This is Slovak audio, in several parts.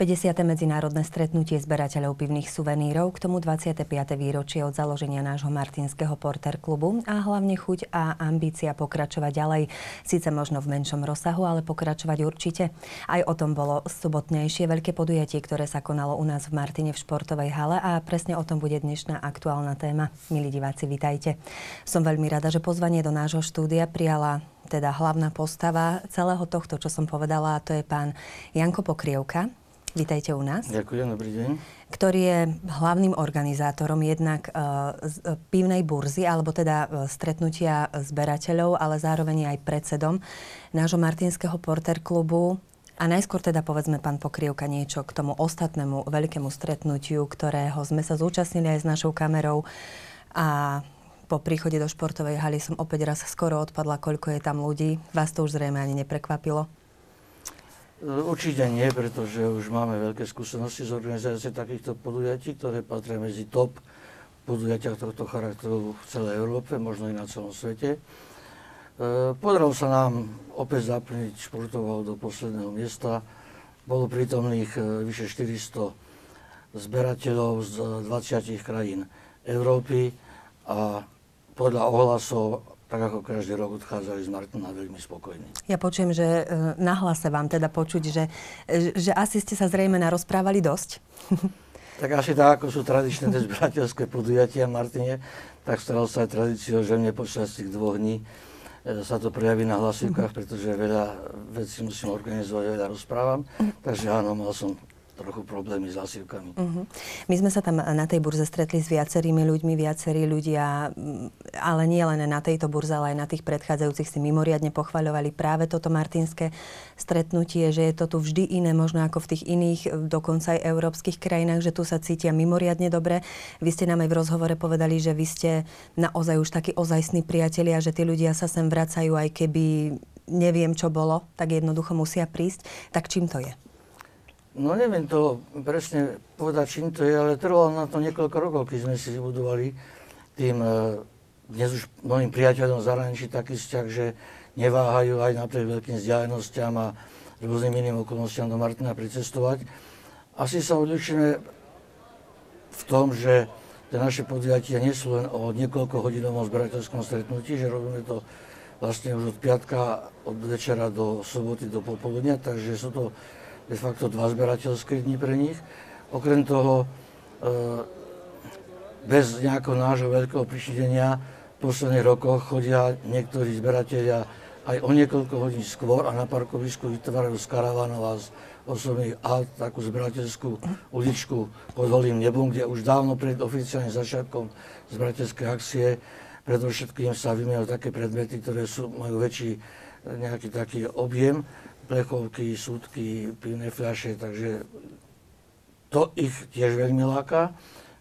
50. medzinárodné stretnutie zberateľov pivných suvenírov, k tomu 25. výročie od založenia nášho Martinského Porter klubu a hlavne chuť a ambícia pokračovať ďalej. Síce možno v menšom rozsahu, ale pokračovať určite. Aj o tom bolo sobotnejšie veľké podujatie, ktoré sa konalo u nás v Martine v športovej hale a presne o tom bude dnešná aktuálna téma. Milí diváci, vitajte. Som veľmi rada, že pozvanie do nášho štúdia prijala teda hlavná postava celého tohto, čo som povedala, a to je pán Janko Pokrievka, Vítajte u nás. Ďakujem, dobrý deň. Ktorý je hlavným organizátorom jednak uh, z, uh, pivnej burzy, alebo teda uh, stretnutia zberateľov, ale zároveň aj predsedom nášho Martinského porter klubu. A najskôr teda povedzme, pán Pokrievka, niečo k tomu ostatnému veľkému stretnutiu, ktorého sme sa zúčastnili aj s našou kamerou. A po príchode do športovej haly som opäť raz skoro odpadla, koľko je tam ľudí. Vás to už zrejme ani neprekvapilo. Určite nie, pretože už máme veľké skúsenosti z organizácie takýchto podujatí, ktoré patria medzi top podujatiach tohto charakteru v celej Európe, možno i na celom svete. E, podarilo sa nám opäť zaplniť športovou do posledného miesta. Bolo prítomných e, vyše 400 zberateľov z 20 krajín Európy a podľa ohlasov tak ako každý rok odchádzali z Martina veľmi spokojní. Ja počujem, že e, na hlase vám teda počuť, že, e, že asi ste sa zrejme narozprávali dosť. tak asi tak, ako sú tradičné zberateľské podujatia Martine, tak stalo sa aj tradíciou, že mne počas tých dvoch dní e, sa to prejaví na hlasivkách, pretože veľa vecí musím organizovať, veľa rozprávam. Takže áno, mal som trochu problémy s hlasivkami. Uh-huh. My sme sa tam na tej burze stretli s viacerými ľuďmi, viacerí ľudia, mm, ale nie len na tejto burze, ale aj na tých predchádzajúcich si mimoriadne pochvaľovali práve toto martinské stretnutie, že je to tu vždy iné, možno ako v tých iných, dokonca aj európskych krajinách, že tu sa cítia mimoriadne dobre. Vy ste nám aj v rozhovore povedali, že vy ste naozaj už takí ozajstní priatelia, že tí ľudia sa sem vracajú, aj keby neviem, čo bolo, tak jednoducho musia prísť. Tak čím to je? No neviem to presne povedať, čím to je, ale trvalo na to niekoľko rokov, keď sme si vybudovali tým e, dnes už mnohým priateľom zahraničí taký vzťah, že neváhajú aj napriek veľkým vzdialenostiam a rôznym iným okolnostiam do Martina pricestovať. Asi sa odlišíme v tom, že tie naše podujatia nie sú len o niekoľko hodinovom zberateľskom stretnutí, že robíme to vlastne už od piatka, od večera do soboty, do popoludnia, takže sú to de facto dva zberateľské dni pre nich. Okrem toho, e, bez nejakého nášho veľkého prišidenia v posledných rokoch chodia niektorí zberatelia aj o niekoľko hodín skôr a na parkovisku vytvárajú z karavanov a z osobných aut takú zberateľskú uličku pod holým nebom, kde už dávno pred oficiálnym začiatkom zberateľskej akcie predovšetkým sa vymieňajú také predmety, ktoré sú, majú väčší nejaký taký objem plechovky, súdky, pivné fľaše, takže to ich tiež veľmi láka.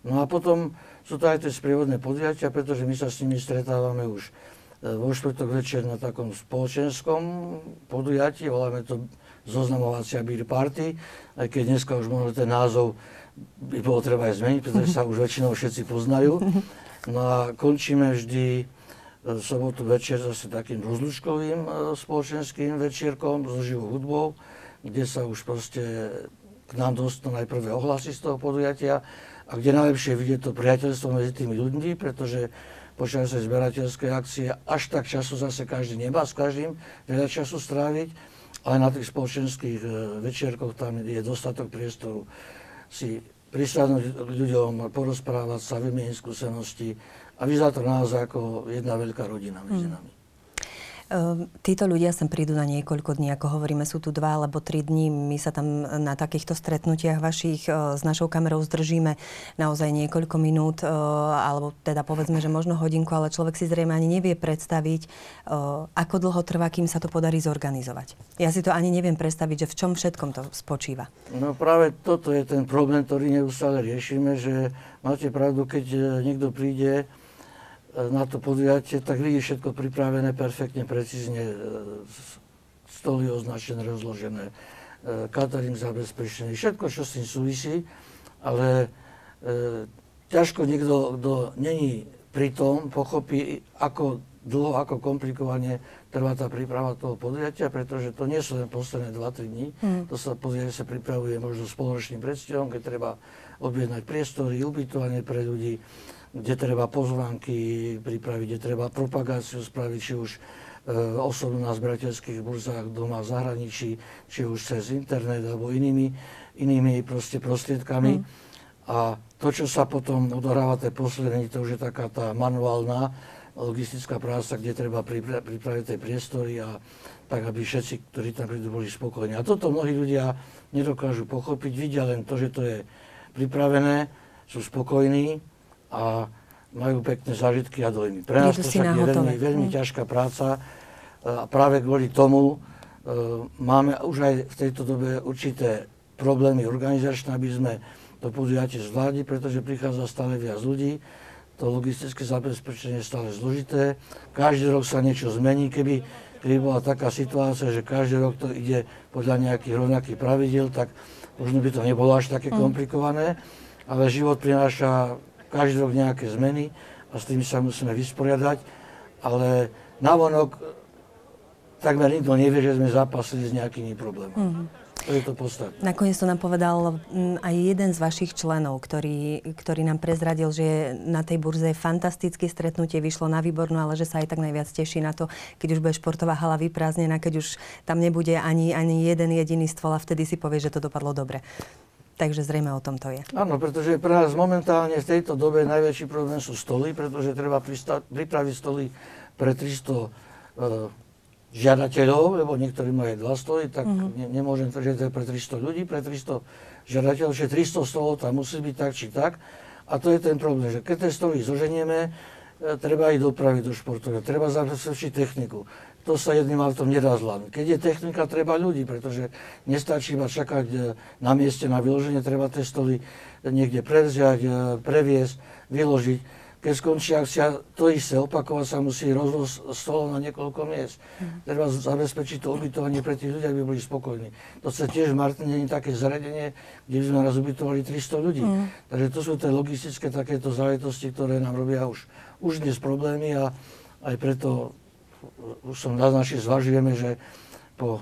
No a potom sú to aj tie sprievodné podujatia, pretože my sa s nimi stretávame už e, vo štvrtok večer na takom spoločenskom podujatí, voláme to zoznamovacia beer party, aj keď dneska už možno ten názov by bolo treba aj zmeniť, pretože sa už väčšinou všetci poznajú. No a končíme vždy sobotu večer zase takým rozlučkovým e, spoločenským večierkom so živou hudbou, kde sa už proste k nám dostanú najprv ohlasy z toho podujatia a kde najlepšie vidieť to priateľstvo medzi tými ľuďmi, pretože počas zberateľskej akcie až tak času zase každý nemá s každým veľa času stráviť, ale na tých spoločenských e, večierkoch tam je dostatok priestoru si prisadnúť ľuďom, porozprávať sa, vymeniť skúsenosti a vyzerá to naozaj ako jedna veľká rodina medzi hmm. nami. Ehm, títo ľudia sem prídu na niekoľko dní, ako hovoríme, sú tu dva alebo tri dní. My sa tam na takýchto stretnutiach vašich e, s našou kamerou zdržíme naozaj niekoľko minút, e, alebo teda povedzme, že možno hodinku, ale človek si zrejme ani nevie predstaviť, e, ako dlho trvá, kým sa to podarí zorganizovať. Ja si to ani neviem predstaviť, že v čom všetkom to spočíva. No práve toto je ten problém, ktorý neustále riešime, že máte pravdu, keď niekto príde na to podujatie, tak vidí všetko pripravené perfektne, precízne, e, stoly označené, rozložené, e, catering zabezpečený, všetko, čo s tým súvisí, ale e, ťažko niekto, kto není pri tom, pochopí, ako dlho, ako komplikovane trvá tá príprava toho podujatia, pretože to nie sú len posledné 2-3 dní. Mm. To sa podujatie sa pripravuje možno spoločným predstihom, keď treba objednať priestory, ubytovanie pre ľudí, kde treba pozvánky pripraviť, kde treba propagáciu spraviť, či už e, osobno na zberateľských burzách doma v zahraničí, či už cez internet alebo inými, inými proste prostriedkami. Mm. A to, čo sa potom odohráva tie posledné, to už je taká tá manuálna logistická práca, kde treba pripraviť tie priestory a tak, aby všetci, ktorí tam prídu, boli spokojní. A toto mnohí ľudia nedokážu pochopiť, vidia len to, že to je pripravené, sú spokojní a majú pekné zážitky a dojmy. Pre nás to však je veľmi, veľmi mm. ťažká práca a práve kvôli tomu uh, máme už aj v tejto dobe určité problémy organizačné, aby sme to podujatie zvládli, pretože prichádza stále viac ľudí to logistické zabezpečenie je stále zložité. Každý rok sa niečo zmení. Keby, keby bola taká situácia, že každý rok to ide podľa nejakých rovnakých pravidel, tak možno by to nebolo až také mm. komplikované, ale život prináša každý rok nejaké zmeny a s tými sa musíme vysporiadať, ale navonok takmer nikto nevie, že sme zapasili s nejakými problémami. Mm. To je to podstatné. Nakoniec to nám povedal aj jeden z vašich členov, ktorý, ktorý nám prezradil, že na tej burze fantastické stretnutie vyšlo na výbornú, ale že sa aj tak najviac teší na to, keď už bude športová hala vyprázdnená, keď už tam nebude ani, ani jeden jediný stôl a vtedy si povie, že to dopadlo dobre. Takže zrejme o tom to je. Áno, pretože pre nás momentálne v tejto dobe najväčší problém sú stoly, pretože treba pripraviť stoly pre 300 žiadateľov, lebo niektorí majú dva stoly, tak uh-huh. ne, nemôžem tvrdiť, že to je pre 300 ľudí, pre 300 žiadateľov, že 300 stolov tam musí byť tak či tak. A to je ten problém, že keď tie stoly zoženieme, e, treba ich dopraviť do športového, treba zabezpečiť techniku. To sa jedným autom nedá zvládnuť. Keď je technika, treba ľudí, pretože nestačí iba čakať e, na mieste na vyloženie, treba tie stoly niekde prevziať, e, previesť, vyložiť keď skončí akcia, to isté, opakovať sa musí rozvoz stolov na niekoľko miest. Mm. Treba zabezpečiť to ubytovanie pre tých ľudí, aby boli spokojní. To sa tiež v Martine nie také zariadenie, kde by sme raz ubytovali 300 ľudí. Mm. Takže to sú tie logistické takéto záležitosti, ktoré nám robia už, už dnes problémy a aj preto už som naznačil, zvažujeme, že po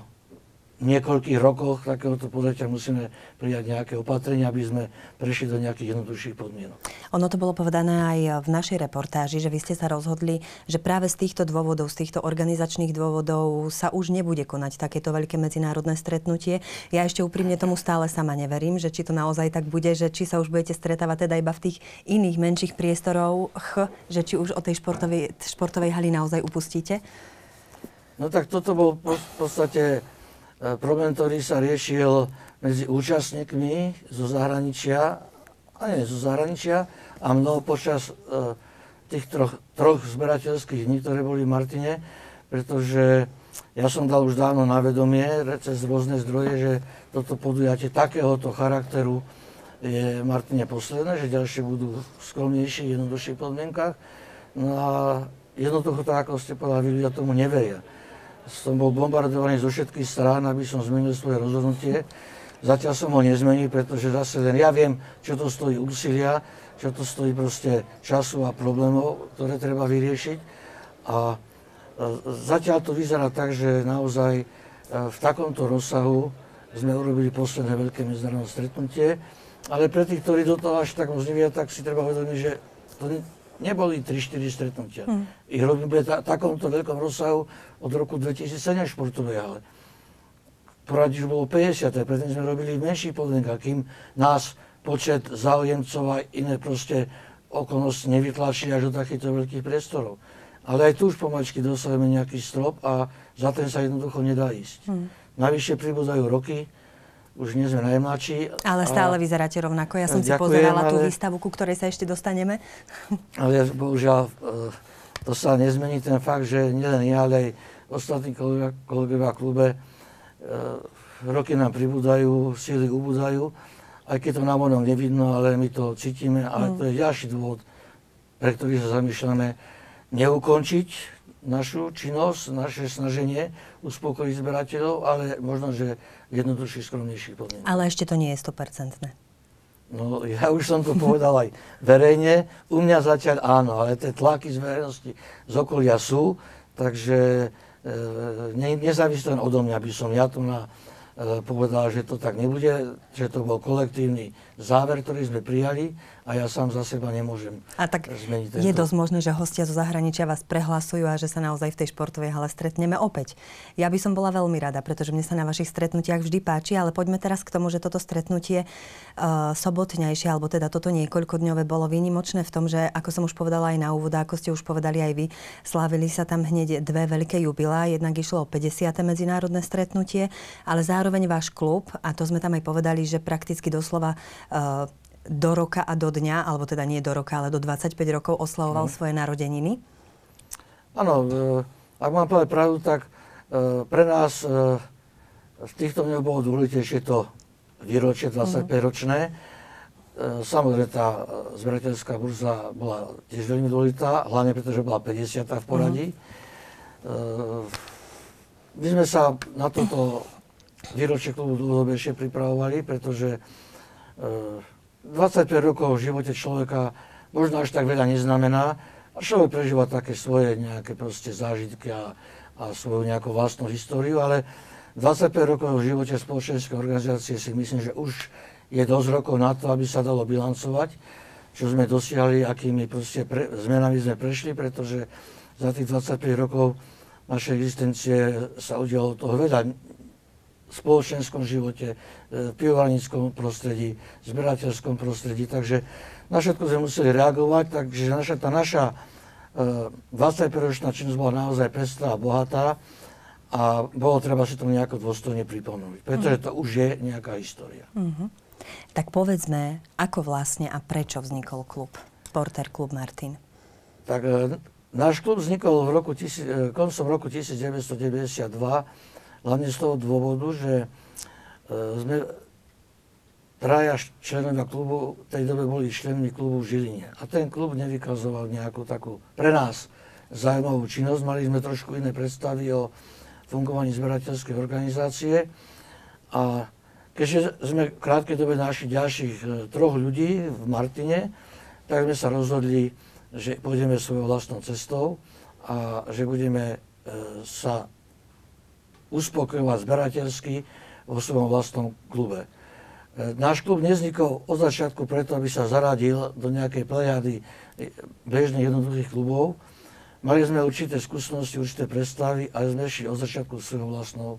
niekoľkých rokoch takéhoto podujatia musíme prijať nejaké opatrenia, aby sme prešli do nejakých jednoduchších podmienok. Ono to bolo povedané aj v našej reportáži, že vy ste sa rozhodli, že práve z týchto dôvodov, z týchto organizačných dôvodov sa už nebude konať takéto veľké medzinárodné stretnutie. Ja ešte úprimne tomu stále sama neverím, že či to naozaj tak bude, že či sa už budete stretávať teda iba v tých iných menších priestoroch, že či už o tej športovej, športovej haly naozaj upustíte? No tak toto bol v podstate problém, ktorý sa riešil medzi účastníkmi zo zahraničia, a nie zo zahraničia, a mnoho počas e, tých troch, troch zberateľských dní, ktoré boli v Martine, pretože ja som dal už dávno na vedomie cez rôzne zdroje, že toto podujatie takéhoto charakteru je Martine posledné, že ďalšie budú v skromnejších, jednoduchších podmienkach. No a jednoducho tak, ako ste povedali, ľudia tomu neveria som bol bombardovaný zo všetkých strán, aby som zmenil svoje rozhodnutie. Zatiaľ som ho nezmenil, pretože zase len ja viem, čo to stojí úsilia, čo to stojí proste času a problémov, ktoré treba vyriešiť. A zatiaľ to vyzerá tak, že naozaj e, v takomto rozsahu sme urobili posledné veľké medzinárodné stretnutie, ale pre tých, ktorí do toho až tak moc nevia, tak si treba uvedomiť, že to neboli 3-4 stretnutia. Hmm. Ich robíme ta, takomto veľkom rozsahu od roku 2007 športovej hale. Poradí už bolo 50, predtým sme robili v menších podmienkach, kým nás počet záujemcov a iné proste okolnosti nevytlačili až do takýchto veľkých priestorov. Ale aj tu už pomaličky dosahujeme nejaký strop a za ten sa jednoducho nedá ísť. Hmm. Navyše pribúdajú roky, už nie sme najmladší. Ale stále a... vyzeráte rovnako. Ja som Ďakujem, si pozerala ale... tú výstavu, ku ktorej sa ešte dostaneme. Ale bohužiaľ e, to sa nezmení ten fakt, že nielen ja, ale aj ostatní kolegovia, kolegovia klube e, roky nám pribúdajú, síly ubúdajú. Aj keď to na monom nevidno, ale my to cítime. Ale mm. to je ďalší dôvod, pre ktorý sa zamýšľame neukončiť našu činnosť, naše snaženie uspokojiť zberateľov, ale možno, že jednoduchších, skromnejších podmienok. Ale ešte to nie je 100%. No ja už som to povedal aj verejne. U mňa zatiaľ áno, ale tie tlaky z verejnosti z okolia sú, takže e, ne, nezávisí len odo mňa, by som ja tu na, e, povedal, že to tak nebude, že to bol kolektívny záver, ktorý sme prijali a ja sám za seba nemôžem a tak zmeniť tento. Je dosť možné, že hostia zo zahraničia vás prehlasujú a že sa naozaj v tej športovej hale stretneme opäť. Ja by som bola veľmi rada, pretože mne sa na vašich stretnutiach vždy páči, ale poďme teraz k tomu, že toto stretnutie uh, sobotnejšie, alebo teda toto niekoľkodňové bolo výnimočné v tom, že ako som už povedala aj na úvod, ako ste už povedali aj vy, slávili sa tam hneď dve veľké jubilá. Jednak išlo o 50. medzinárodné stretnutie, ale zároveň váš klub, a to sme tam aj povedali, že prakticky doslova do roka a do dňa, alebo teda nie do roka, ale do 25 rokov oslavoval mm. svoje narodeniny? Áno, e, ak mám povedať pravdu, tak e, pre nás v týchto dňoch bolo dôležitejšie to výročie 25-ročné. Mm. Samozrejme, tá zberateľská burza bola tiež veľmi dôležitá, hlavne preto, že bola 50. v poradí. Mm. My sme sa na toto výročie klubu dlhodobejšie pripravovali, pretože 25 rokov v živote človeka možno až tak veľa neznamená. A človek prežíva také svoje nejaké proste zážitky a, a svoju nejakú vlastnú históriu, ale 25 rokov v živote spoločenskej organizácie si myslím, že už je dosť rokov na to, aby sa dalo bilancovať, čo sme dosiahli, akými proste pre, zmenami sme prešli, pretože za tých 25 rokov našej existencie sa udialo toho veľa spoločenskom živote, v pivovarníckom prostredí, zberateľskom prostredí. Takže na všetko sme museli reagovať, takže naša, tá naša 25-ročná činnosť bola naozaj pestrá a bohatá a bolo treba si to nejako dôstojne pripomenúť, pretože to už je nejaká história. Uh-huh. Tak povedzme, ako vlastne a prečo vznikol klub, Porter Klub Martin? Tak náš klub vznikol v roku, koncom roku 1992 hlavne z toho dôvodu, že e, sme traja členovia klubu, v tej dobe boli členmi klubu v Žiline. A ten klub nevykazoval nejakú takú pre nás zaujímavú činnosť. Mali sme trošku iné predstavy o fungovaní zberateľskej organizácie. A keďže sme v krátkej dobe našli ďalších e, troch ľudí v Martine, tak sme sa rozhodli, že pôjdeme svojou vlastnou cestou a že budeme e, sa uspokojovať zberateľsky vo svojom vlastnom klube. E, náš klub neznikol od začiatku preto, aby sa zaradil do nejakej plejady bežných jednoduchých klubov. Mali sme určité skúsenosti, určité predstavy, ale sme šli od začiatku svojou vlastnou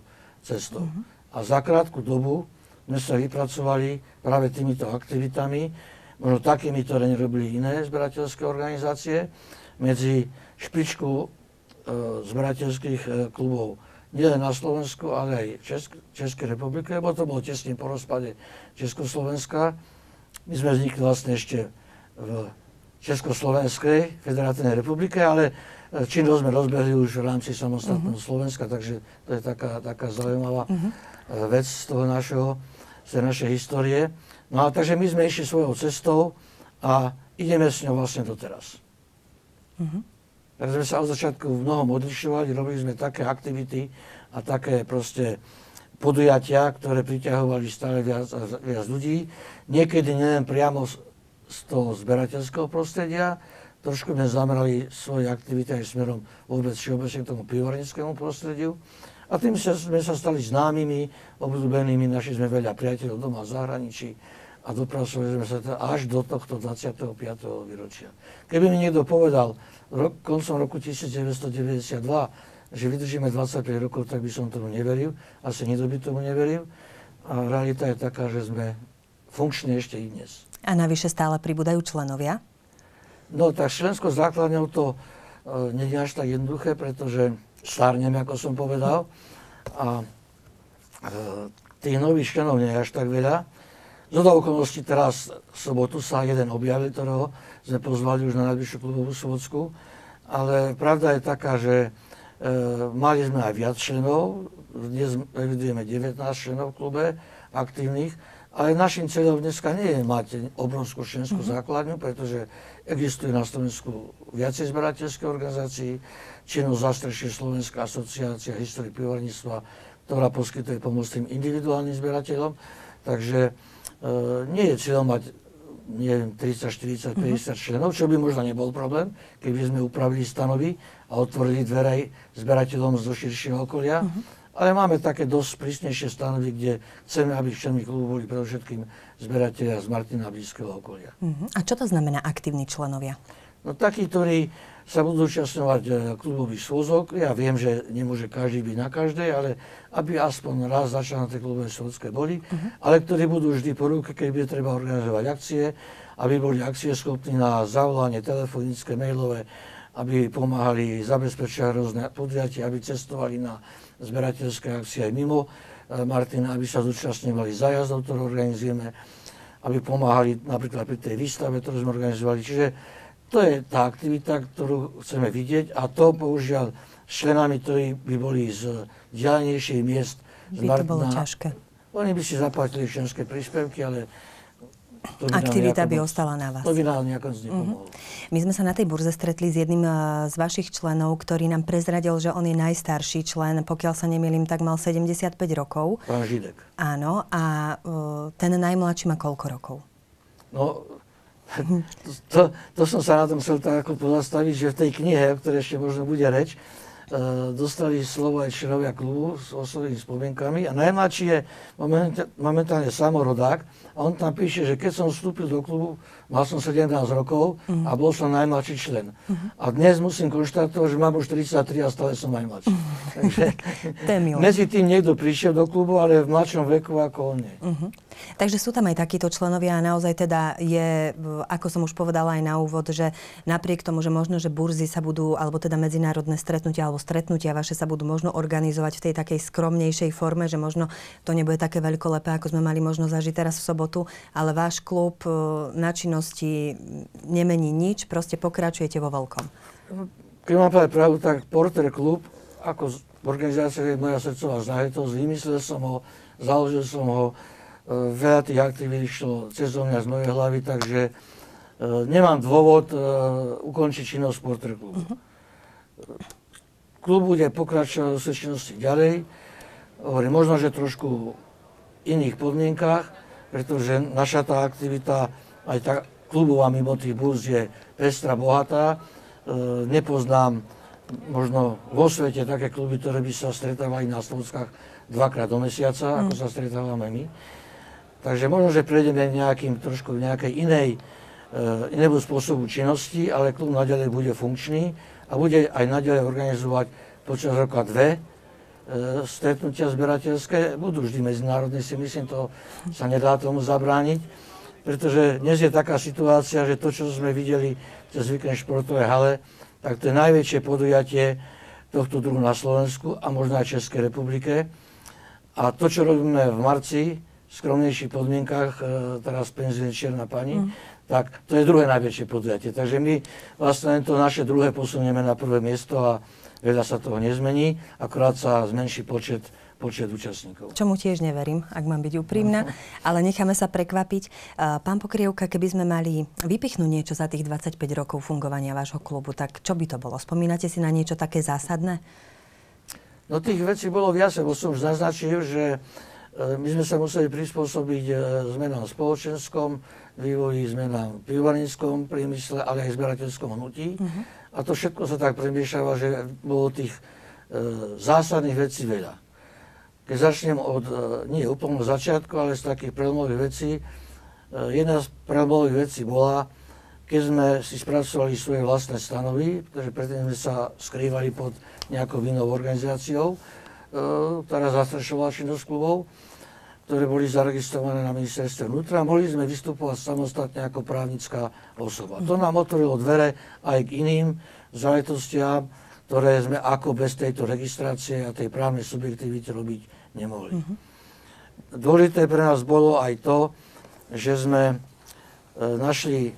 cestou. Uh-huh. A za krátku dobu sme sa vypracovali práve týmito aktivitami, možno takými, ktoré nerobili iné zberateľské organizácie, medzi špičku e, zberateľských e, klubov nielen na Slovensku, ale aj v Česk- Českej republike, lebo to bolo tesne po rozpade Československa. My sme vznikli vlastne ešte v Československej federátnej republike, ale e, činnosť sme rozbehli už v rámci samostatného uh-huh. Slovenska, takže to je taká, taká zaujímavá uh-huh. vec z toho našeho, z tej našej histórie. No a takže my sme išli svojou cestou a ideme s ňou vlastne doteraz. Uh-huh tak sme sa od začiatku v mnohom odlišovali, robili sme také aktivity a také proste podujatia, ktoré priťahovali stále viac a viac ľudí. Niekedy neviem priamo z, toho zberateľského prostredia, trošku sme zamerali svoje aktivity aj smerom vôbec všeobecne k tomu pivovarnickému prostrediu. A tým sa, sme sa stali známymi, obľúbenými, našli sme veľa priateľov doma v zahraničí a dopracovali sme sa až do tohto 25. výročia. Keby mi niekto povedal, rok, koncom roku 1992, že vydržíme 25 rokov, tak by som tomu neveril. Asi nikto by tomu neveril. A realita je taká, že sme funkční ešte i dnes. A navyše stále pribúdajú členovia? No tak členskou základňou to e, nie je až tak jednoduché, pretože stárneme, ako som povedal. A e, tých nových členov nie je až tak veľa. Z okolností teraz v sobotu sa jeden objavil, ktorého sme pozvali už na najbližšiu klubovú Sobotsku. Ale pravda je taká, že e, mali sme aj viac členov, dnes evidujeme 19 členov v klube aktívnych, ale našim cieľom dneska nie je mať obrovskú členskú mm-hmm. základňu, pretože existuje na Slovensku viacej zberateľských organizácií, činnosť zastrešie Slovenská asociácia histórie pivovarníctva, ktorá poskytuje pomoc tým individuálnym zberateľom. Takže nie je cieľom mať neviem, 30, 40, 50 členov, čo by možno nebol problém, keby sme upravili stanovy a otvorili dvere zberateľom zo širšieho okolia. Uh-huh. Ale máme také dosť prísnejšie stanovy, kde chceme, aby členmi klubu boli predovšetkým zberatelia z Martina blízkeho okolia. Uh-huh. A čo to znamená aktívni členovia? No takí, ktorí sa budú zúčastňovať e, klubových schôzok. Ja viem, že nemôže každý byť na každej, ale aby aspoň raz začal na tej klubové schôdzke boli, uh-huh. ale ktorí budú vždy po ruke, keď bude treba organizovať akcie, aby boli akcie schopní na zavolanie telefonické, mailové, aby pomáhali zabezpečovať rôzne podujatia, aby cestovali na zberateľské akcie aj mimo e, Martina, aby sa zúčastňovali zajazdov, ktoré organizujeme, aby pomáhali napríklad pri tej výstave, ktorú sme organizovali. Čiže to je tá aktivita, ktorú chceme vidieť a to bohužiaľ s členami, ktorí by boli z dialnejších miest. By to bolo ťažké. Oni by si zaplatili členské príspevky, ale to by Aktivita by ostala na vás. To by nám nejako uh-huh. My sme sa na tej burze stretli s jedným eh, z vašich členov, ktorý nám prezradil, že on je najstarší člen, pokiaľ sa nemýlim, tak mal 75 rokov. Pán Židek. Áno, a uh, ten najmladší má koľko rokov? No, to, to som sa na tom chcel tak ako pozastaviť, že v tej knihe, o ktorej ešte možno bude reč, uh, dostali slovo aj členovia klubu s osobnými spomienkami. A najmladší je momentálne samorodák a on tam píše, že keď som vstúpil do klubu, mal som 17 rokov uh-huh. a bol som najmladší člen. Uh-huh. A dnes musím konštatovať, že mám už 33 a stále som najmladší. Uh-huh. Takže medzi tým niekto prišiel do klubu, ale v mladšom veku ako on nie. Uh-huh. Takže sú tam aj takíto členovia a naozaj teda je, ako som už povedala aj na úvod, že napriek tomu, že možno, že burzy sa budú, alebo teda medzinárodné stretnutia alebo stretnutia vaše sa budú možno organizovať v tej takej skromnejšej forme, že možno to nebude také veľkolepé, ako sme mali možno zažiť teraz v sobotu, ale váš klub e, na činnosti nemení nič, proste pokračujete vo veľkom. Keď mám povedať pravdu, tak Porter klub ako organizácia je moja srdcová záležitosť, vymyslel som ho, založil som ho, E, veľa tých aktivít išlo cez mňa z mojej hlavy, takže e, nemám dôvod e, ukončiť činnosť Porter klubu. Uh-huh. Klub bude pokračovať do činnosti ďalej. Hovorím, možno, že trošku v iných podmienkách, pretože naša tá aktivita, aj tá klubová mimo tých burz je pestra, bohatá. E, nepoznám možno vo svete také kluby, ktoré by sa stretávali na Slovenskách dvakrát do mesiaca, mm. ako sa stretávame my. Takže možno, že prejdeme nejakým trošku nejakej inej, uh, inému spôsobu činnosti, ale klub naďalej bude funkčný a bude aj naďalej organizovať počas roka dve uh, stretnutia zberateľské. Budú vždy medzinárodné, si myslím, to sa nedá tomu zabrániť, pretože dnes je taká situácia, že to, čo sme videli cez víkend športové hale, tak to je najväčšie podujatie tohto druhu na Slovensku a možno aj Českej republike. A to, čo robíme v marci, skromnejších podmienkach, e, teraz penzuje čierna pani, mm. tak to je druhé najväčšie podujatie. Takže my vlastne to naše druhé posunieme na prvé miesto a veľa sa toho nezmení, akorát sa zmenší počet počet účastníkov. Čomu tiež neverím, ak mám byť úprimná, no. ale necháme sa prekvapiť. Pán Pokrievka, keby sme mali vypichnúť niečo za tých 25 rokov fungovania vášho klubu, tak čo by to bolo? Spomínate si na niečo také zásadné? No tých vecí bolo viac, lebo som už naznačil, že E, my sme sa museli prispôsobiť e, zmenám spoločenskom, vývoji zmenám v pivovarníckom priemysle, ale aj zberateľskom hnutí. Uh-huh. A to všetko sa tak premiešava, že bolo tých e, zásadných vecí veľa. Keď začnem od, e, nie úplne začiatku, ale z takých prelomových vecí, e, jedna z prelomových vecí bola, keď sme si spracovali svoje vlastné stanovy, pretože predtým sme sa skrývali pod nejakou inou organizáciou, E, ktorá zastrešovala činnosť klubov, ktoré boli zaregistrované na ministerstve vnútra. Mohli sme vystupovať samostatne ako právnická osoba. To nám otvorilo dvere aj k iným záležitostiam, ktoré sme ako bez tejto registrácie a tej právnej subjektivity robiť nemohli. Uh-huh. Dôležité pre nás bolo aj to, že sme e, našli e,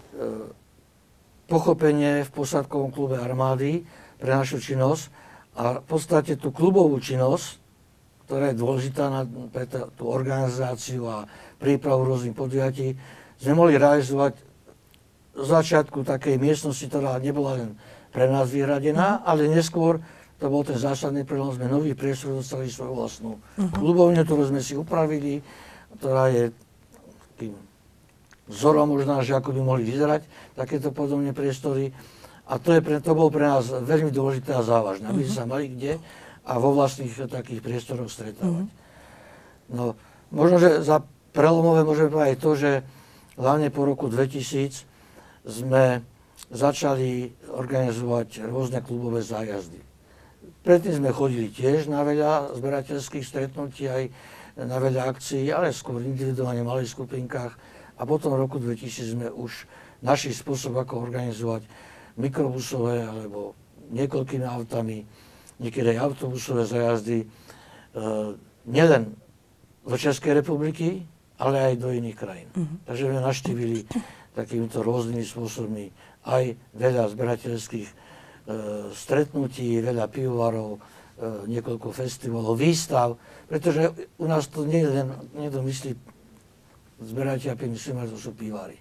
pochopenie v posadkovom klube armády pre našu činnosť, a v podstate tú klubovú činnosť, ktorá je dôležitá na, pre tá, tú organizáciu a prípravu rôznych podujatí, sme mohli realizovať z začiatku takej miestnosti, ktorá nebola len pre nás vyhradená, ale neskôr to bol ten zásadný prelom, sme nový priestor dostali svoju vlastnú uh-huh. klubovňu, ktorú sme si upravili, ktorá je takým vzorom možná, že ako by mohli vyzerať takéto podobné priestory. A to, je pre, to bolo pre nás veľmi dôležité a závažné, aby sme sa mali kde a vo vlastných takých priestoroch stretávať. No, možno, že za prelomové môžeme povedať to, že hlavne po roku 2000 sme začali organizovať rôzne klubové zájazdy. Predtým sme chodili tiež na veľa zberateľských stretnutí, aj na veľa akcií, ale skôr individuálne v malých skupinkách. A potom v roku 2000 sme už našli spôsob, ako organizovať mikrobusové alebo niekoľkými autami, niekedy aj autobusové zajazdy, e, nielen do Českej republiky, ale aj do iných krajín. Uh-huh. Takže sme naštívili takýmito rôznymi spôsobmi aj veľa zberateľských e, stretnutí, veľa pivovarov, e, niekoľko festivalov, výstav, pretože u nás to nie je len, niekto myslí, zberateľia myslíme, že to sú pivári.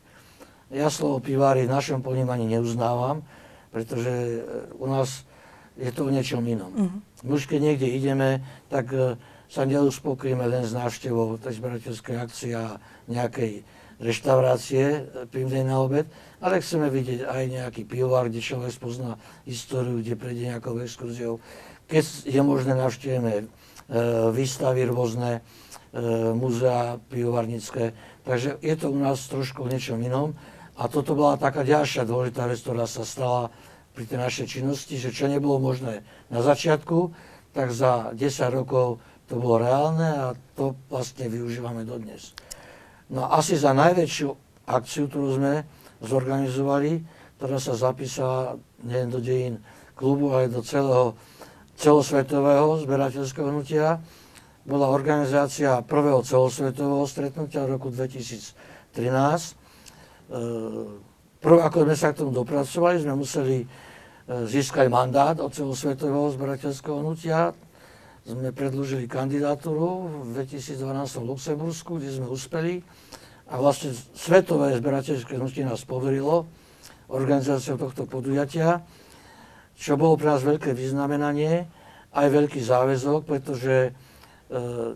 Ja slovo pivári v našom ponímaní neuznávam, pretože e, u nás je to o niečom inom. Uh-huh. Už keď niekde ideme, tak e, sa neuspokojíme len s návštevou tej zberateľskej akcie a nejakej reštaurácie e, pivnej na obed, ale chceme vidieť aj nejaký pivovar, kde človek spozná históriu, kde prejde nejakou exkurziou. Keď je možné, navštívime e, výstavy rôzne, e, muzea pivovarnické. Takže je to u nás trošku v niečom inom. A toto bola taká ďalšia dôležitá vec, ktorá sa stala pri tej našej činnosti, že čo nebolo možné na začiatku, tak za 10 rokov to bolo reálne a to vlastne využívame dodnes. No asi za najväčšiu akciu, ktorú sme zorganizovali, ktorá sa zapísala nielen do dejín klubu, ale do celého celosvetového zberateľského hnutia, bola organizácia prvého celosvetového stretnutia v roku 2013 Prv, ako sme sa k tomu dopracovali, sme museli e, získať mandát od celosvetového zberateľského hnutia. Sme predložili kandidatúru v 2012 v Luxembursku, kde sme uspeli. A vlastne Svetové zberateľské hnutie nás poverilo organizáciou tohto podujatia, čo bolo pre nás veľké vyznamenanie, aj veľký záväzok, pretože e,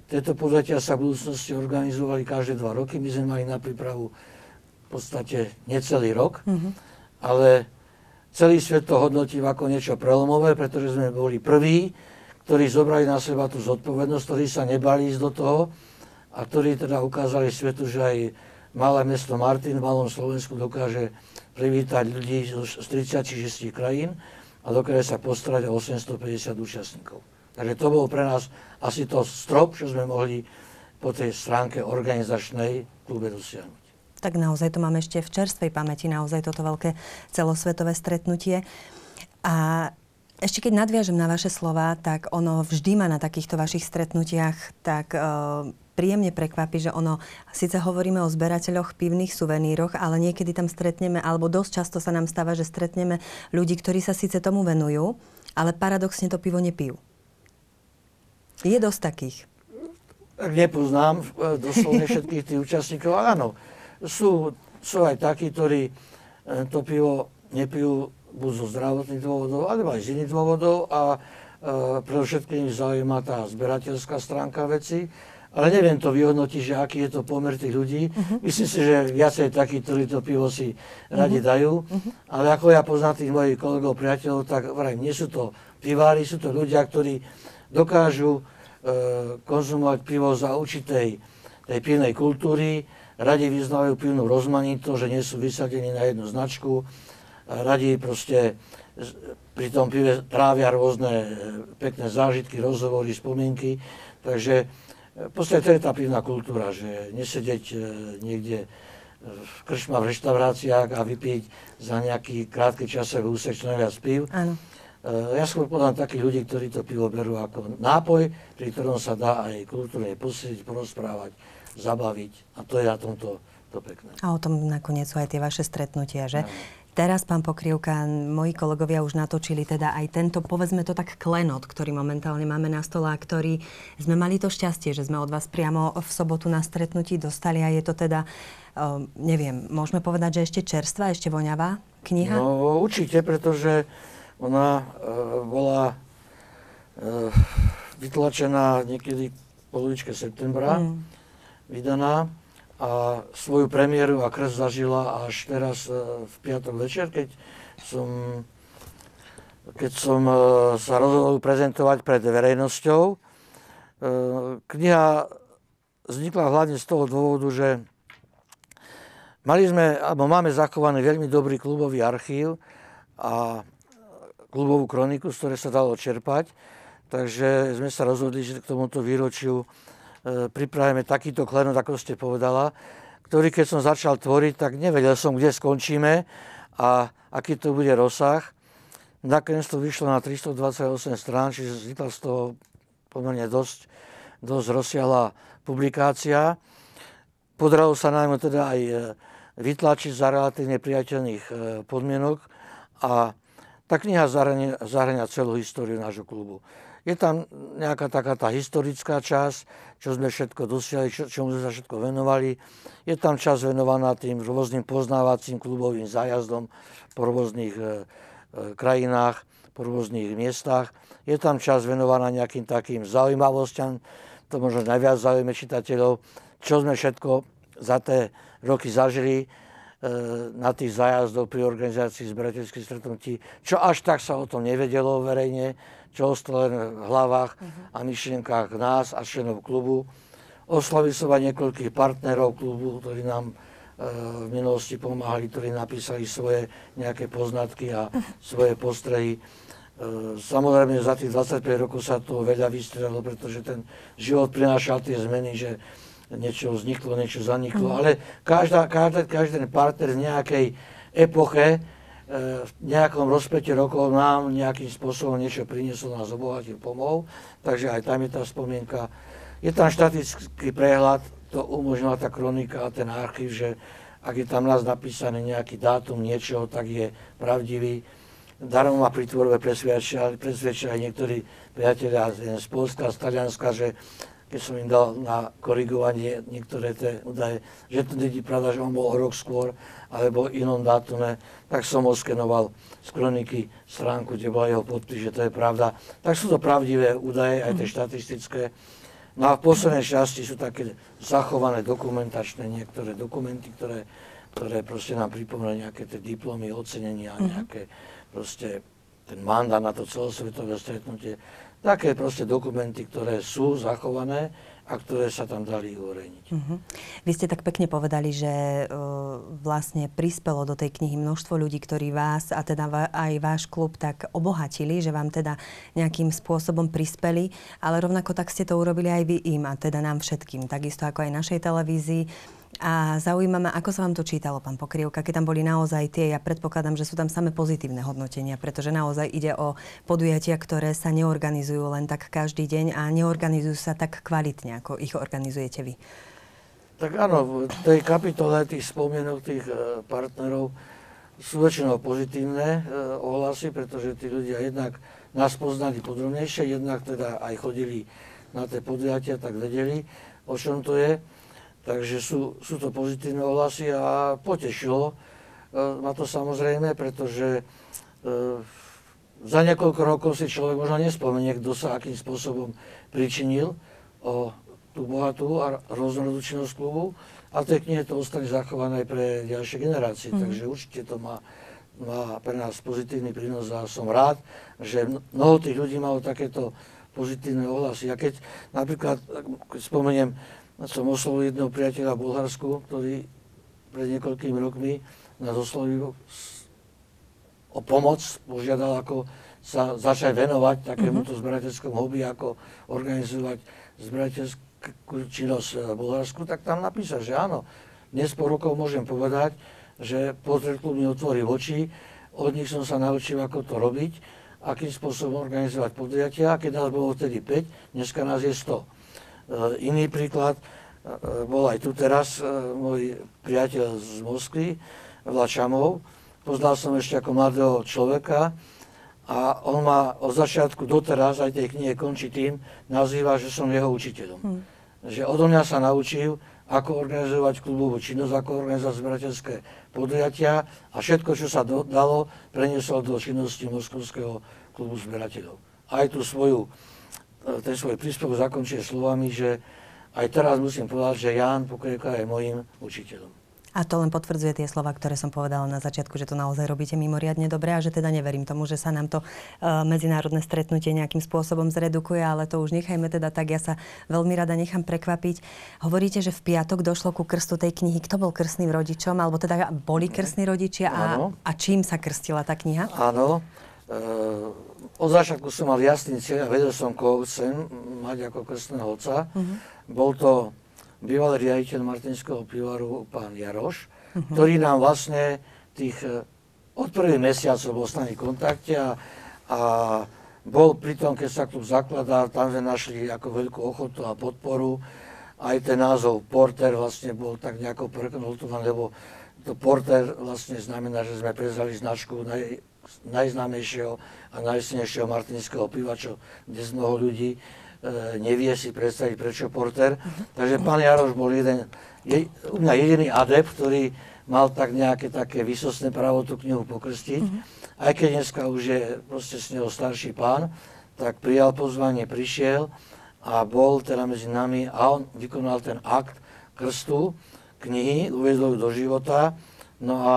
tieto podujatia sa v budúcnosti organizovali každé dva roky. My sme mali na prípravu v podstate necelý rok, mm-hmm. ale celý svet to hodnotí ako niečo prelomové, pretože sme boli prví, ktorí zobrali na seba tú zodpovednosť, ktorí sa nebali ísť do toho a ktorí teda ukázali svetu, že aj malé mesto Martin v malom Slovensku dokáže privítať ľudí z 36 krajín a dokáže sa postarať o 850 účastníkov. Takže to bol pre nás asi to strop, čo sme mohli po tej stránke organizačnej klube dosiahnuť tak naozaj to máme ešte v čerstvej pamäti, naozaj toto veľké celosvetové stretnutie. A ešte keď nadviažem na vaše slova, tak ono vždy ma na takýchto vašich stretnutiach tak uh, príjemne prekvapí, že ono, síce hovoríme o zberateľoch pivných suveníroch, ale niekedy tam stretneme, alebo dosť často sa nám stáva, že stretneme ľudí, ktorí sa síce tomu venujú, ale paradoxne to pivo nepijú. Je dosť takých. Nepoznám e, doslovne všetkých tých účastníkov, áno sú, sú aj takí, ktorí e, to pivo nepijú buď zo zdravotných dôvodov, alebo aj z iných dôvodov a e, predovšetkým ich zaujíma tá zberateľská stránka veci. Ale neviem to vyhodnotiť, že aký je to pomer tých ľudí. Uh-huh. Myslím si, že viacej takí, ktorí to pivo si radi uh-huh. dajú. Uh-huh. Ale ako ja poznám tých mojich kolegov, priateľov, tak vraj, nie sú to pivári, sú to ľudia, ktorí dokážu e, konzumovať pivo za určitej tej pivnej kultúry, radi vyznávajú pivnú rozmanitosť, že nie sú vysadení na jednu značku, radi proste pri tom pive trávia rôzne e, pekné zážitky, rozhovory, spomienky. Takže v podstate to je tá pivná kultúra, že nesedieť e, niekde v kršma v reštauráciách a vypiť za nejaký krátky časový úsek čo najviac piv. Áno. Ja skôr podám takých ľudí, ktorí to pivo berú ako nápoj, pri ktorom sa dá aj kultúrne posediť, porozprávať zabaviť. A to je na tomto to pekné. A o tom nakoniec sú aj tie vaše stretnutia, že? Ja. Teraz, pán Pokrivka, moji kolegovia už natočili teda aj tento, povedzme to tak, klenot, ktorý momentálne máme na stole a ktorý sme mali to šťastie, že sme od vás priamo v sobotu na stretnutí dostali a je to teda, uh, neviem, môžeme povedať, že ešte čerstvá, ešte voňavá kniha? No určite, pretože ona uh, bola uh, vytlačená niekedy v polovičke septembra. Mm vydaná a svoju premiéru a krst zažila až teraz e, v piatok večer, keď som, keď som e, sa rozhodol prezentovať pred verejnosťou. E, kniha vznikla hlavne z toho dôvodu, že mali sme, alebo máme zachovaný veľmi dobrý klubový archív a klubovú kroniku, z ktorej sa dalo čerpať. Takže sme sa rozhodli, že k tomuto výročiu pripravíme takýto klenot, ako ste povedala, ktorý keď som začal tvoriť, tak nevedel som, kde skončíme a aký to bude rozsah. Nakoniec to vyšlo na 328 strán, čiže vznikla z toho pomerne dosť, dosť rozsiahla publikácia. Podarilo sa nám teda aj e, vytlačiť za relatívne priateľných e, podmienok a tá kniha zahrania celú históriu nášho klubu. Je tam nejaká taká tá historická časť, čo sme všetko dosiahli, čo, čomu sme sa všetko venovali. Je tam časť venovaná tým rôznym poznávacím klubovým zájazdom po rôznych e, e, krajinách, po rôznych miestach. Je tam časť venovaná nejakým takým zaujímavosťam, to možno najviac zaujíma čitateľov, čo sme všetko za tie roky zažili, na tých zájazdoch pri organizácii zberateľských stretnutí, čo až tak sa o tom nevedelo verejne, čo ostalo len v hlavách a myšlienkách nás a členov klubu. Oslavil som aj niekoľkých partnerov klubu, ktorí nám e, v minulosti pomáhali, ktorí napísali svoje nejaké poznatky a svoje postrehy. E, samozrejme, za tých 25 rokov sa to veľa vystrelilo, pretože ten život prinášal tie zmeny, že niečo vzniklo, niečo zaniklo, mm. ale každá, každá, každý partner z nejakej epoche, e, v nejakom rozpete rokov nám nejakým spôsobom niečo priniesol, nás obohatil, pomohol, takže aj tam je tá spomienka. Je tam štatický prehľad, to umožnila tá kronika a ten archív, že ak je tam nás napísané nejaký dátum niečoho, tak je pravdivý. Darom ma pri tvorbe presvedčia, presvedčia aj niektorí priatelia z Polska, z Talianska, že keď som im dal na korigovanie niektoré tie údaje, že to není pravda, že on bol o rok skôr, alebo inom dátume, tak som oskenoval z kroniky stránku, kde bola jeho podpis, že to je pravda. Tak sú to pravdivé údaje, aj tie mhm. štatistické. No a v poslednej časti sú také zachované dokumentačné niektoré dokumenty, ktoré, ktoré proste nám pripomínajú nejaké tie diplomy, ocenenia, mhm. nejaké proste ten mandát na to celosvetové stretnutie také proste dokumenty, ktoré sú zachované a ktoré sa tam dali uverejniť. Uh-huh. Vy ste tak pekne povedali, že uh, vlastne prispelo do tej knihy množstvo ľudí, ktorí vás a teda va, aj váš klub tak obohatili, že vám teda nejakým spôsobom prispeli, ale rovnako tak ste to urobili aj vy im a teda nám všetkým, takisto ako aj našej televízii. A zaujíma ma, ako sa vám to čítalo, pán Pokrievka, keď tam boli naozaj tie, ja predpokladám, že sú tam samé pozitívne hodnotenia, pretože naozaj ide o podujatia, ktoré sa neorganizujú len tak každý deň a neorganizujú sa tak kvalitne, ako ich organizujete vy. Tak áno, v tej kapitole tých spomienok tých e, partnerov sú väčšinou pozitívne e, ohlasy, pretože tí ľudia jednak nás poznali podrobnejšie, jednak teda aj chodili na tie podujatia, tak vedeli, o čom to je. Takže sú, sú to pozitívne ohlasy a potešilo e, ma to samozrejme, pretože e, za niekoľko rokov si človek možno nespomenie, kto sa akým spôsobom pričinil o tú bohatú a rôznorodú činnosť klubu a tie knihy to ostali zachované aj pre ďalšie generácie. Mm. Takže určite to má, má pre nás pozitívny prínos a som rád, že mnoho tých ľudí malo takéto pozitívne ohlasy. A keď napríklad, keď spomeniem, som oslovil jedného priateľa v Bulharsku, ktorý pred niekoľkými rokmi nás oslovil o pomoc, požiadal, ako sa začať venovať takémuto mm-hmm. zberateľskému hobby, ako organizovať zberateľskú činnosť v Bulharsku, tak tam napísal, že áno, dnes po rokov môžem povedať, že Portrait Club mi otvorí oči, od nich som sa naučil, ako to robiť, akým spôsobom organizovať podujatia, keď nás bolo vtedy 5, dneska nás je 100. E, iný príklad e, bol aj tu teraz e, môj priateľ z Moskvy, Vlačamov. Poznal som ešte ako mladého človeka a on ma od začiatku doteraz, aj tej knihe končí tým, nazýva, že som jeho učiteľom. Hmm. Že odo mňa sa naučil, ako organizovať klubovú činnosť, ako organizovať zberateľské podujatia a všetko, čo sa do, dalo, preniesol do činnosti Moskovského klubu zberateľov. Aj tú svoju ten svoj príspevok zakončuje slovami, že aj teraz musím povedať, že Jan Pokrievka je môjim učiteľom. A to len potvrdzuje tie slova, ktoré som povedala na začiatku, že to naozaj robíte mimoriadne dobre a že teda neverím tomu, že sa nám to uh, medzinárodné stretnutie nejakým spôsobom zredukuje, ale to už nechajme teda tak. Ja sa veľmi rada nechám prekvapiť. Hovoríte, že v piatok došlo ku krstu tej knihy. Kto bol krstným rodičom? Alebo teda boli krstní rodičia a, a čím sa krstila tá kniha? Áno. Uh, od začiatku som mal jasný cieľ a vedel som, koho chcem mať ako krstného otca. Uh-huh. Bol to bývalý riaditeľ Martinského pivaru, pán Jaroš, uh-huh. ktorý nám vlastne tých, e, od prvých mesiacov bol s nami v kontakte a, a bol pri tom, keď sa klub zakladal, tam sme našli ako veľkú ochotu a podporu. Aj ten názov Porter vlastne bol tak nejako prekonultovaný, lebo to Porter vlastne znamená, že sme prezali značku naj, najznámejšieho a najsilnejšieho martinského piva, čo dnes mnoho ľudí E, nevie si predstaviť, prečo Porter. Takže pán Jaroš bol jeden, je, u mňa jediný adept, ktorý mal tak nejaké také vysostné právo tú knihu pokrstiť. Uh-huh. Aj keď dneska už je proste s neho starší pán, tak prijal pozvanie, prišiel a bol teda medzi nami a on vykonal ten akt krstu knihy, uviezol ju do života. No a...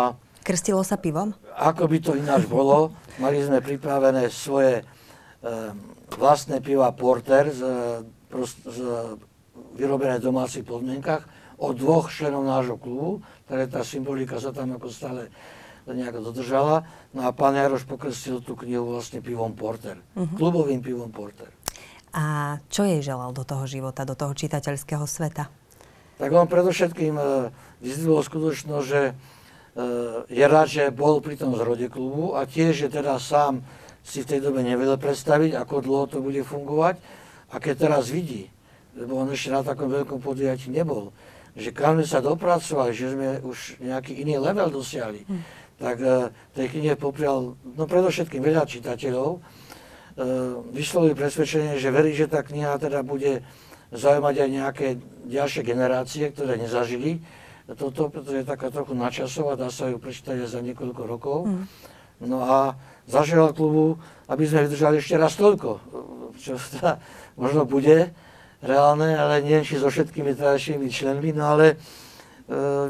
Krstilo sa pivom? Ako by to ináč bolo, mali sme pripravené svoje um, vlastné piva Porter z, z vyrobené v domácich podmienkach od dvoch členov nášho klubu, ktoré tá symbolika sa tam ako stále nejako dodržala. No a pán Jaroš pokrstil tú knihu vlastne pivom Porter, uh-huh. klubovým pivom Porter. A čo jej želal do toho života, do toho čitateľského sveta? Tak on predovšetkým e, vyzdvihol skutočnosť, že e, je rád, že bol pri tom zrode klubu a tiež, že teda sám si v tej dobe nevedel predstaviť, ako dlho to bude fungovať. A keď teraz vidí, lebo on ešte na takom veľkom podujatí nebol, že kam sme sa dopracovali, že sme už nejaký iný level dosiahli, hm. tak uh, tej knihe poprial, no predovšetkým veľa čitateľov, uh, vyslovili presvedčenie, že verí, že tá kniha teda bude zaujímať aj nejaké ďalšie generácie, ktoré nezažili toto, pretože je taká trochu načasová, dá sa ju prečítať aj za niekoľko rokov. Mm. No a zaželal klubu, aby sme vydržali ešte raz toľko, čo teda možno bude reálne, ale neviem, či so všetkými tradičnými členmi, no ale e,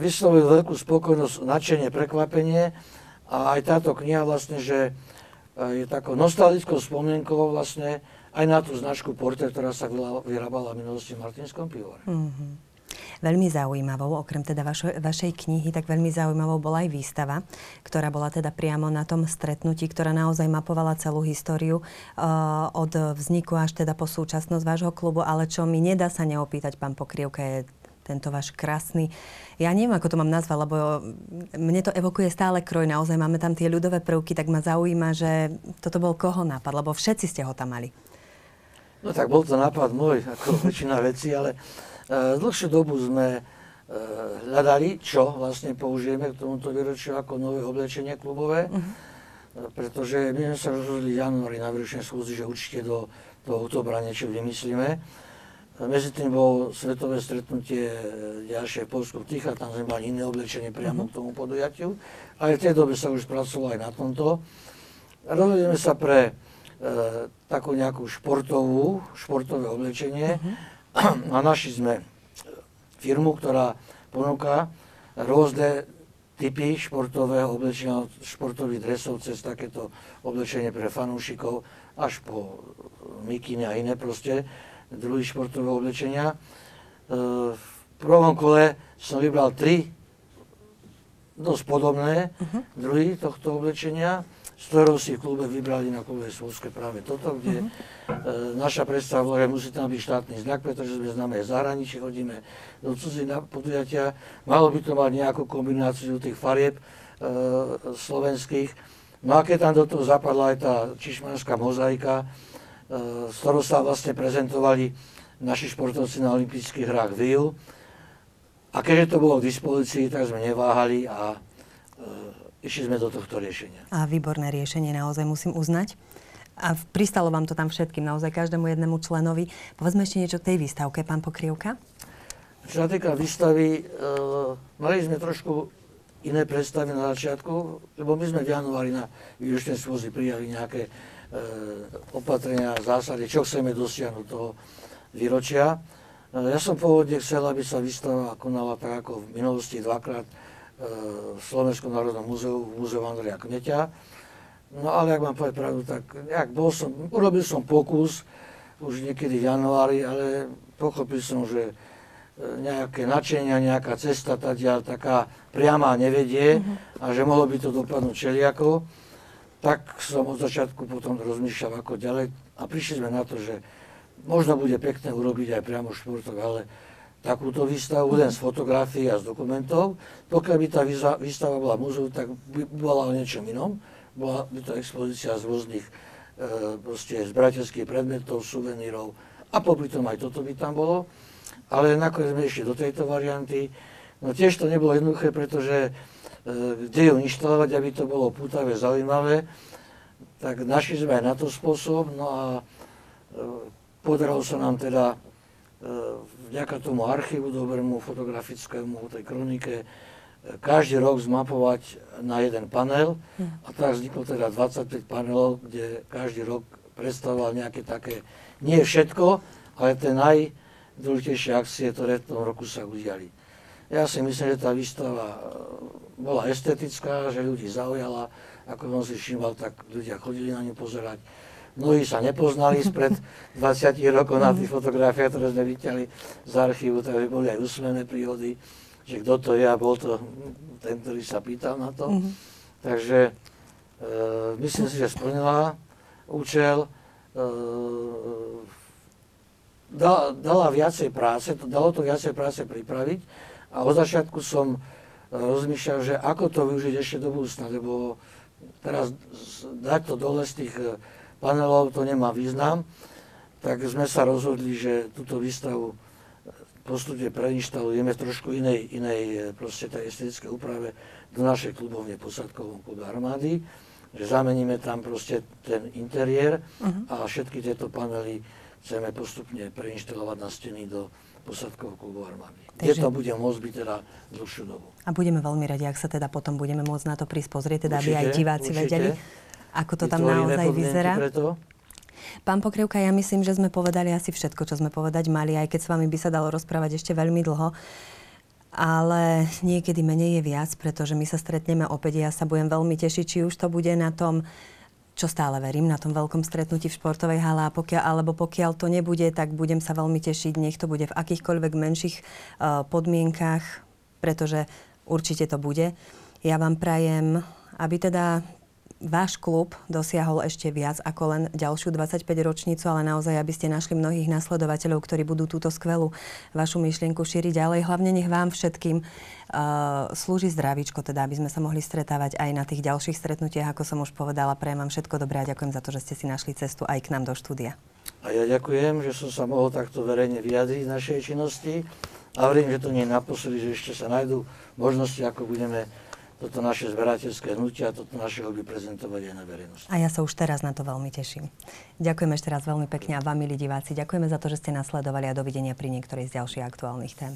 vyslovil veľkú spokojnosť, nadšenie, prekvapenie a aj táto kniha vlastne, že e, je takou nostalgickou spomienkou vlastne aj na tú značku Porter, ktorá sa vyrábala v minulosti v Martinskom pivore. Mm-hmm. Veľmi zaujímavou, okrem teda vašo, vašej knihy, tak veľmi zaujímavou bola aj výstava, ktorá bola teda priamo na tom stretnutí, ktorá naozaj mapovala celú históriu uh, od vzniku až teda po súčasnosť vášho klubu, ale čo mi nedá sa neopýtať, pán Pokrievka, je tento váš krásny, ja neviem, ako to mám nazvať, lebo mne to evokuje stále kroj, naozaj máme tam tie ľudové prvky, tak ma zaujíma, že toto bol koho nápad, lebo všetci ste ho tam mali. No tak bol to nápad môj, ako väčšina vecí, ale dlhšiu dobu sme e, hľadali, čo vlastne použijeme k tomuto výročiu ako nové oblečenie klubové, uh-huh. pretože my sme sa rozhodli v januári na výročnej schôdzi, že určite do toho oktobra niečo vymyslíme. Medzi tým bolo svetové stretnutie ďalšie v Polsku Ticha, tam sme mali iné oblečenie priamo uh-huh. k tomu podujatiu, ale v tej dobe sa už pracovalo aj na tomto. Rozhodli sme sa pre e, takú nejakú športovú, športové oblečenie, uh-huh a našli sme firmu, ktorá ponúka rôzne typy športového oblečenia, športových dresov cez takéto oblečenie pre fanúšikov až po mikiny a iné proste druhy športového oblečenia. E, v prvom kole som vybral tri dosť podobné uh-huh. druhy tohto oblečenia z ktorou si v klube vybrali na klube Svojské práve toto, kde uh-huh. e, naša predstava bola, že musí tam byť štátny znak, pretože sme známe aj zahraničí, chodíme do cudzí na podujatia. Malo by to mať nejakú kombináciu tých farieb e, slovenských. No a keď tam do toho zapadla aj tá čišmanská mozaika, e, z ktorou sa vlastne prezentovali naši športovci na olympijských hrách v Rio. A keďže to bolo k dispozícii, tak sme neváhali a e, išli sme do tohto riešenia. A výborné riešenie naozaj musím uznať. A pristalo vám to tam všetkým, naozaj každému jednému členovi. Povedzme ešte niečo k tej výstavke, pán Pokrievka. Čo sa týka výstavy, e, mali sme trošku iné predstavy na začiatku, lebo my sme v januári na výročnej schôzi prijali nejaké e, opatrenia, zásady, čo chceme dosiahnuť toho výročia. Ja som pôvodne chcel, aby sa výstava konala tak ako v minulosti dvakrát v Slovenskom národnom múzeu, v múzeu Andreja Kmeťa. No ale ak mám povedať pravdu, tak nejak bol som, urobil som pokus už niekedy v januári, ale pochopil som, že nejaké načenia, nejaká cesta tadia taká priama nevedie mm-hmm. a že mohlo by to dopadnúť čeliako, tak som od začiatku potom rozmýšľal ako ďalej a prišli sme na to, že možno bude pekné urobiť aj priamo športok, ale takúto výstavu len z fotografií a z dokumentov. Pokiaľ by tá výstava bola múzeu, tak by bola o niečom inom. Bola by to expozícia z rôznych e, proste zberateľských predmetov, suvenírov a popri tom aj toto by tam bolo ale nakoniec sme išli do tejto varianty. No tiež to nebolo jednoduché, pretože e, kde ju inštalovať, aby to bolo pútavé, zaujímavé, tak našli sme aj na to spôsob, no a e, podarilo sa nám teda e, vďaka tomu archívu dobrému, fotografickému, tej kronike, e, každý rok zmapovať na jeden panel hm. a tak vzniklo teda 25 panelov, kde každý rok predstavoval nejaké také, nie všetko, ale tie naj, najdôležitejšie akcie, ktoré v tom roku sa udiali. Ja si myslím, že tá výstava e, bola estetická, že ľudí zaujala. Ako som si všimol, tak ľudia chodili na ňu pozerať. Mnohí sa nepoznali spred 20 rokov na tých fotografiách, ktoré sme vyťali z archívu, takže boli aj úsmevné príhody, že kto to je a bol to ten, ktorý sa pýtal na to. Mm-hmm. Takže e, myslím si, že splnila účel. E, dala, dala viacej práce, to, dalo to viacej práce pripraviť a od začiatku som e, rozmýšľal, že ako to využiť ešte do budúcna, lebo teraz dať to dole z tých e, panelov, to nemá význam, tak sme sa rozhodli, že túto výstavu e, postupne preinštalujeme v trošku inej, inej proste tej estetické úprave do našej klubovne posadkovom klubu armády, že zameníme tam proste ten interiér uh-huh. a všetky tieto panely chceme postupne preinštalovať na steny do posadkového klubu armády. Takže... Kde to bude môcť byť teda dlhšiu dobu. A budeme veľmi radi, ak sa teda potom budeme môcť na to prísť pozrieť, teda určite, aby aj diváci určite. vedeli, ako to tam naozaj vyzerá. Preto. Pán Pokrivka, ja myslím, že sme povedali asi všetko, čo sme povedať mali, aj keď s vami by sa dalo rozprávať ešte veľmi dlho. Ale niekedy menej je viac, pretože my sa stretneme opäť. Ja sa budem veľmi tešiť, či už to bude na tom čo stále verím na tom veľkom stretnutí v športovej hale a pokiaľ, alebo pokiaľ to nebude, tak budem sa veľmi tešiť, nech to bude v akýchkoľvek menších uh, podmienkach, pretože určite to bude. Ja vám prajem, aby teda váš klub dosiahol ešte viac ako len ďalšiu 25 ročnicu, ale naozaj, aby ste našli mnohých nasledovateľov, ktorí budú túto skvelú vašu myšlienku šíriť ďalej. Hlavne nech vám všetkým uh, slúži zdravíčko, teda aby sme sa mohli stretávať aj na tých ďalších stretnutiach, ako som už povedala. Prajem vám všetko dobré a ďakujem za to, že ste si našli cestu aj k nám do štúdia. A ja ďakujem, že som sa mohol takto verejne vyjadriť našej činnosti a verím, že to nie je naposledy, že ešte sa nájdú možnosti, ako budeme toto naše zberateľské hnutia, toto naše hobby prezentovať aj na verejnosti. A ja sa už teraz na to veľmi teším. Ďakujem ešte raz veľmi pekne a vám, milí diváci, ďakujeme za to, že ste nasledovali a dovidenia pri niektorej z ďalších aktuálnych tém.